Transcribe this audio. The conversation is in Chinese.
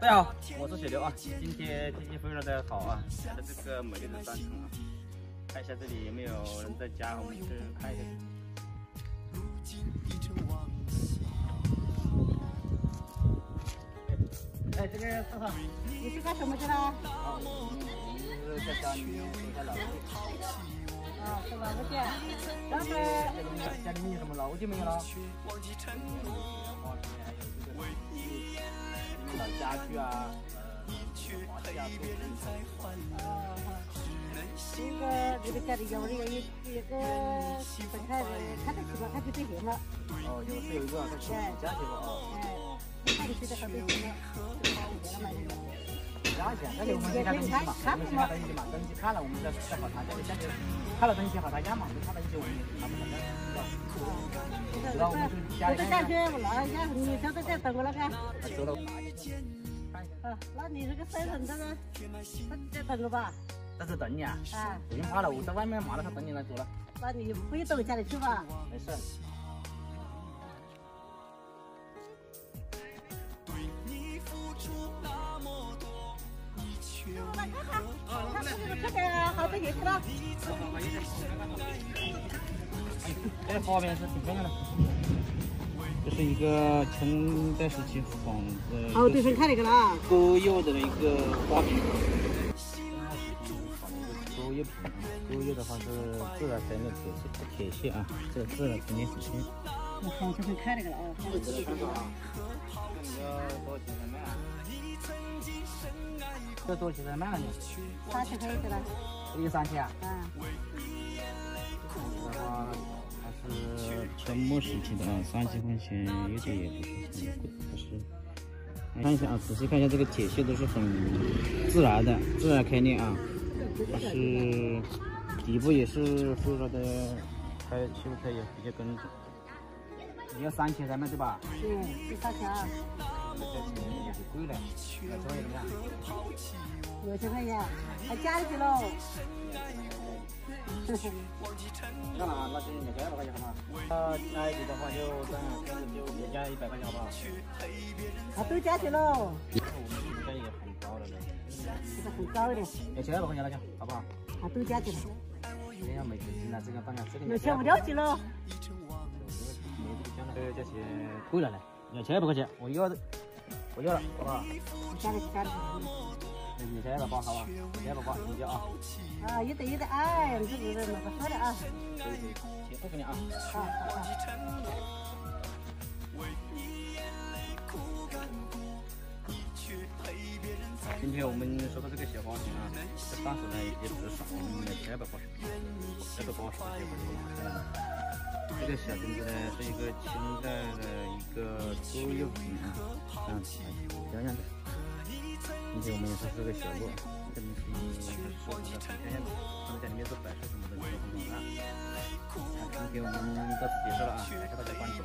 大家好，我是小刘啊。今天天气非常的好啊，在这个美丽的山城啊，看一下这里有没有人在家，我们去看一下。哎，这个叔叔，你去干什么去了？啊，我是在家里面做一下劳务。啊，做劳务去。然后家里面有什么劳务就没有了？老家具啊，呃，华家具。哦，那个你们家里有没有一一个分开的看得起吧？看就这些了。哦，有是有一个在家去吧？哦。哎，看得起的很多钱了，这个。加钱，那就我们先看东西嘛，我们先看登记嘛，看了我们再再和他价钱，看了嘛，没看登记我们？知道我下。我这感觉，那了噻？走了。啊，那你这个身份证呢？在等着吧？在这等你啊？啊，不用怕了，我在外面忙了他等你来走了。那你不会到家里去吧？没事。这个这个好多叶子了。这个花边是挺漂亮的。这是一个清代时期仿的。哦，对分开那个了。勾釉的一个花瓶。葛釉瓶，葛釉的话是自然开的铁器，铁器啊，这自然肯定是金。我好多分开那个了啊。这多少钱卖了你？三千块一个了。一三千啊？嗯。的话。是清末时期的啊，三千块钱有点也不是很贵，但是看一下啊，仔细看一下这个铁锈都是很自然的，自然开裂啊，是底部也是非常的开修开也比较工整。你要三千才卖对吧？对，是三千二。这钱有点贵了，来多少钱？六千块钱，还加一去喽。那那就两千二百块钱好吗？呃，挨底的话就这样，就再加一百块钱好不好？他都加去喽。我们这边也很高了呢，这个很高的。两千二百块钱那就好不好？他都加去了。这样没资金了，这个当然这个。那钱不了去喽。这个价钱贵了呢，两千二百块钱，我要，我要了，好不好？加的加的。两千二百八，好吧？两千二百八，成交啊！啊，有的有的，哎，这个那个好的啊。可以可以，钱付给你啊。好，好，好。今天我们收到这个小花瓶啊，这当时呢也不少，两千二百八十，二百八十块钱吧，这个这个小瓶子呢是一个清代的一个猪肉瓶啊，这样子，漂亮的。今天我们也是做个小路，这东西还是收藏的很漂亮的，他们家里面做摆设什么的都很好看。今天我们到此结束了啊，感谢大家关注。